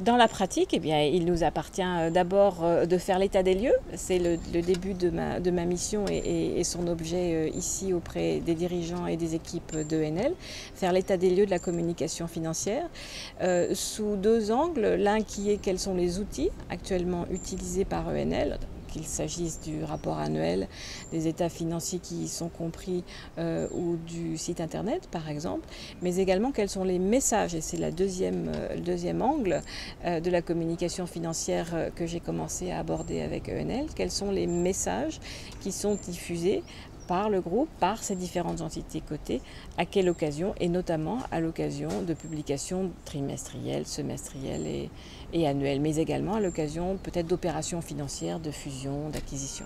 Dans la pratique, eh il nous appartient euh, d'abord euh, de faire l'état des lieux. C'est le, début de ma, de ma mission et, son objet euh, ici auprès des dirigeants et des équipes d'ENL. Faire l'état des lieux de la communication financière sous deux angles. L'un qui est quels sont les outils actuellement utilisés par ENL qu'il s'agisse du rapport annuel, des états financiers qui y sont compris euh, ou du site internet par exemple, mais également quels sont les messages, et c'est euh, le deuxième angle euh, de la communication financière que j'ai commencé à aborder avec ENL, quels sont les messages qui sont diffusés par le groupe, par ces différentes entités cotées, à quelle occasion, et notamment à l'occasion de publications trimestrielles, semestrielles et, et annuelles, mais également à l'occasion peut-être d'opérations financières, de fusion, d'acquisition.